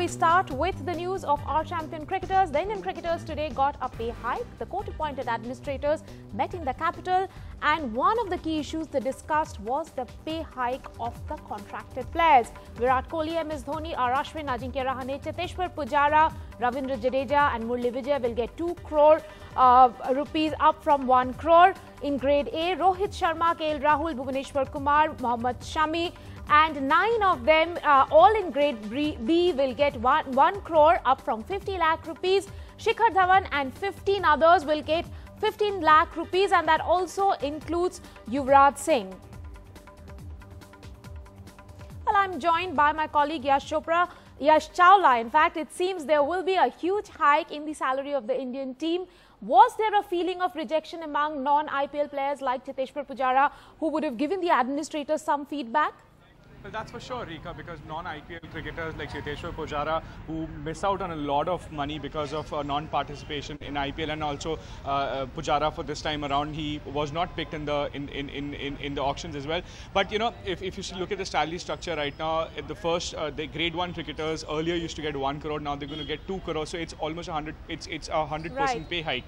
we start with the news of our champion cricketers. The Indian cricketers today got a pay hike. The court-appointed administrators met in the capital and one of the key issues they discussed was the pay hike of the contracted players. Virat Kohli, MS Dhoni, R. Ashwin, Ajinkya Rahane, Cheteshwar Pujara, Ravindra Jadeja and Murali Vijay will get 2 crore uh, rupees up from 1 crore. In grade A, Rohit Sharma, KL Rahul, Bhuvaneshwar Kumar, Mohammad Shami and nine of them, uh, all in grade B, will get one, 1 crore up from 50 lakh rupees. Shikhar Dhawan and 15 others will get 15 lakh rupees and that also includes Yuvraj Singh. Well, I'm joined by my colleague Yash Chopra. Yash Chawla, in fact, it seems there will be a huge hike in the salary of the Indian team. Was there a feeling of rejection among non-IPL players like Cheteshwar Pujara who would have given the administrators some feedback? Well, that's for sure, Rika, because non-IPL cricketers like Cheteshwar Pujara, who miss out on a lot of money because of uh, non-participation in IPL, and also uh, uh, Pujara for this time around, he was not picked in the in, in, in, in the auctions as well. But you know, if, if you look at the salary structure right now, the first uh, the Grade One cricketers earlier used to get one crore, now they're going to get two crore, so it's almost a hundred. It's it's a hundred percent pay hike.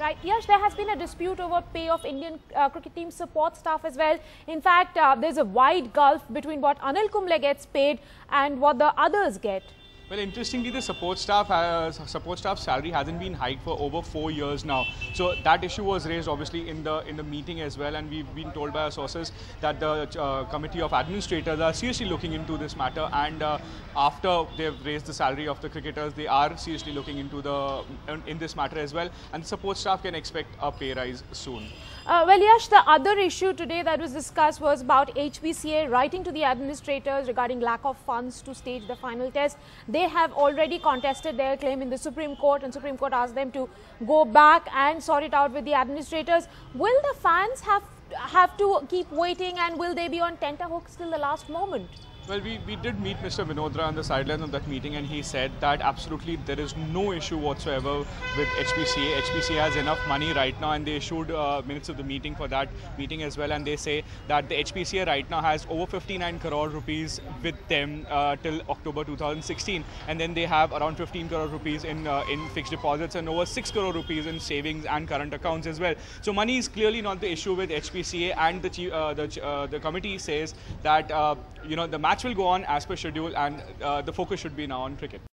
Right. Yes, there has been a dispute over pay of Indian uh, cricket team support staff as well. In fact, uh, there's a wide gulf between what Anil Kumble gets paid and what the others get. Well, interestingly, the support staff uh, support staff salary hasn't been hiked for over four years now. So that issue was raised obviously in the in the meeting as well, and we've been told by our sources that the uh, committee of administrators are seriously looking into this matter. And uh, after they've raised the salary of the cricketers, they are seriously looking into the in this matter as well. And the support staff can expect a pay rise soon. Uh, well, Yash, the other issue today that was discussed was about HPCA writing to the administrators regarding lack of funds to stage the final test. They have already contested their claim in the Supreme Court and Supreme Court asked them to go back and sort it out with the administrators. Will the fans have have to keep waiting and will they be on tenterhooks till the last moment? Well, we, we did meet Mr. Vinod on the sidelines of that meeting and he said that absolutely there is no issue whatsoever with HPCA. HPCA has enough money right now and they issued uh, minutes of the meeting for that meeting as well and they say that the HPCA right now has over 59 crore rupees with them uh, till October 2016 and then they have around 15 crore rupees in, uh, in fixed deposits and over 6 crore rupees in savings and current accounts as well. So money is clearly not the issue with HPCA and the, uh, the, uh, the committee says that uh, you know the match will go on as per schedule and uh, the focus should be now on cricket.